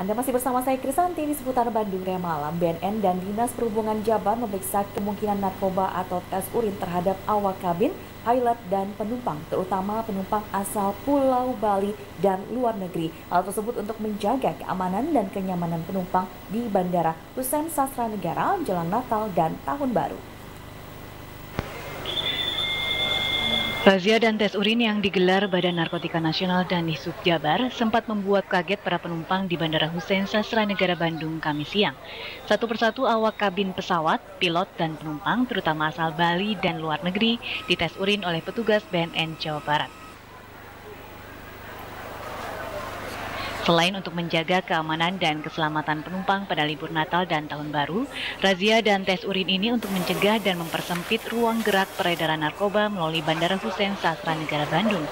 Anda masih bersama saya Krisanti di seputar Bandung Raya Malam. BNN dan Dinas Perhubungan Jabar memeriksa kemungkinan narkoba atau tes urin terhadap awak kabin, pilot, dan penumpang, terutama penumpang asal Pulau Bali dan luar negeri. Hal tersebut untuk menjaga keamanan dan kenyamanan penumpang di Bandara Hussein Sastra Negara jelang Natal dan Tahun Baru. Razia dan tes urin yang digelar Badan Narkotika Nasional dan Disub Jabar sempat membuat kaget para penumpang di Bandara Hussein Sastra Negara Bandung Kamis siang. Satu persatu awak kabin pesawat, pilot, dan penumpang terutama asal Bali dan luar negeri dites urin oleh petugas BNN Jawa Barat. Selain untuk menjaga keamanan dan keselamatan penumpang pada libur Natal dan Tahun Baru, razia dan tes urin ini untuk mencegah dan mempersempit ruang gerak peredaran narkoba melalui Bandara Hussein Sastra Negara Bandung.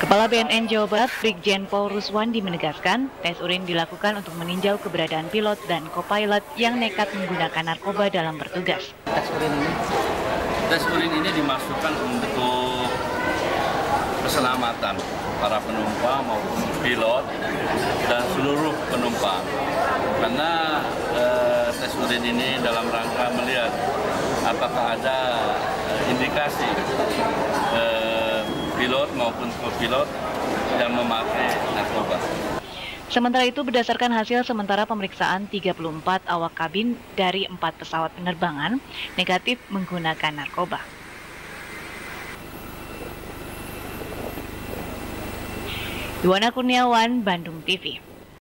Kepala BNN Jawa Barat, Brigjen Paul Ruswandi menegaskan, tes urin dilakukan untuk meninjau keberadaan pilot dan co-pilot yang nekat menggunakan narkoba dalam bertugas. Tes urin ini, tes urin ini dimasukkan untuk keselamatan para penumpang maupun pilot dan seluruh penumpang. Karena eh, tes urin ini dalam rangka melihat apakah ada eh, indikasi eh, pilot maupun co-pilot yang memakai narkoba. Sementara itu berdasarkan hasil sementara pemeriksaan 34 awak kabin dari 4 pesawat penerbangan negatif menggunakan narkoba. Yuwana Kurniawan, Bandung TV.